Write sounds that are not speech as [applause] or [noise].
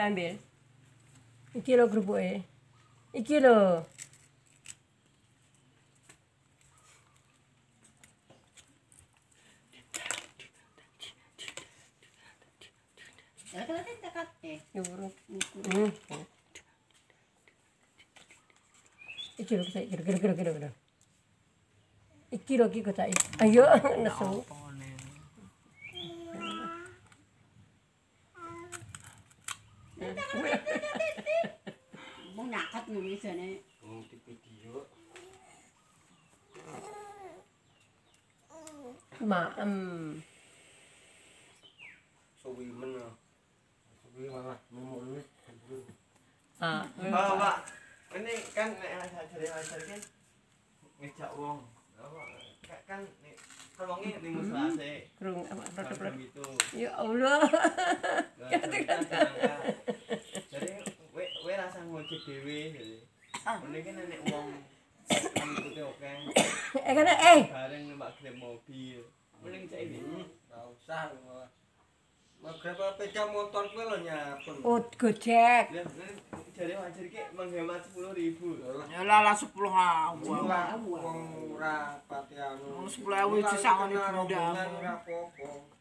ambil. Iki lo kerupuk eh. Iki lo. Iki lo saya kira kira kira kira kira. Iki lo Ayo nasu. Mau nyakat nulis ini. Wong di video Ma, um, suwi men. Suwi malah ngomong ah, Pak, Pak. Ini kan nek dari ajar kan ngejak wong. Apa kan- kan nek tolongin di muslase. kerung apa produk Produk produk. itu. Ya Allah. kudu dhewe. iki nek wong ngikuti oke. [coughs] Eh kan eh bareng numpak grab mobil. Mrene cek iki. Enggak hmm, usah. Mbak sepeda motor kuwi lho nyapun. Oh, gojek. Jare wajar ki menghemat 10.000. Ya lah lah 10.000. Wong ora pati anu. 10.000 iki sak ngene ndang. Ora apa-apa.